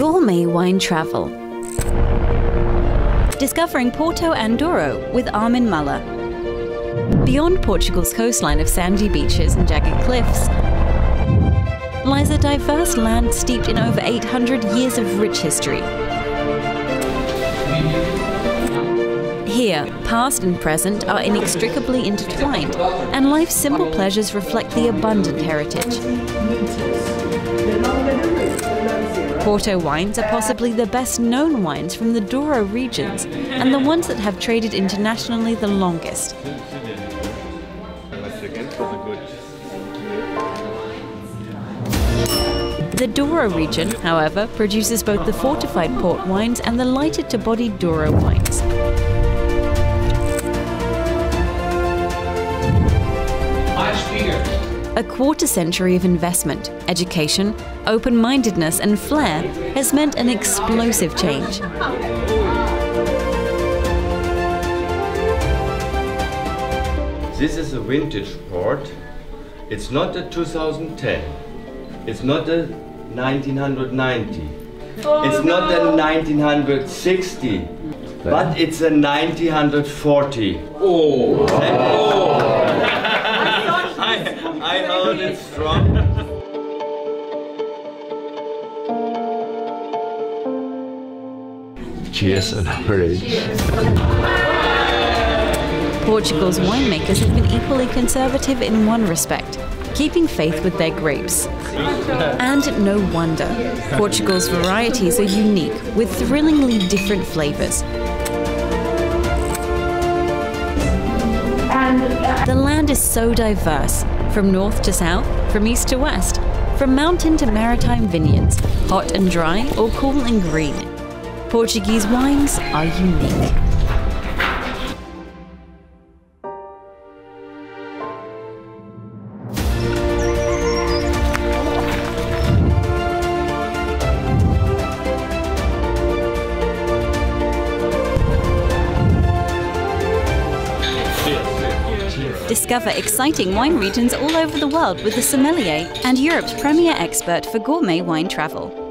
Gourmet Wine Travel. Discovering Porto and Douro with Armin Muller. Beyond Portugal's coastline of sandy beaches and jagged cliffs lies a diverse land steeped in over 800 years of rich history. Here, past and present are inextricably intertwined, and life's simple pleasures reflect the abundant heritage. Porto wines are possibly the best known wines from the Douro regions and the ones that have traded internationally the longest. The Douro region, however, produces both the fortified port wines and the lighter to body Douro wines. A quarter century of investment, education, open mindedness, and flair has meant an explosive change. This is a vintage port. It's not a 2010. It's not a 1990. it's oh, not a 1960. But it's a 1940. Oh! I, Cheers and. Portugal's winemakers have been equally conservative in one respect keeping faith with their grapes. And no wonder, Portugal's varieties are unique with thrillingly different flavours. The land is so diverse, from north to south, from east to west, from mountain to maritime vineyards, hot and dry or cool and green. Portuguese wines are unique. Discover exciting wine regions all over the world with the sommelier and Europe's premier expert for gourmet wine travel.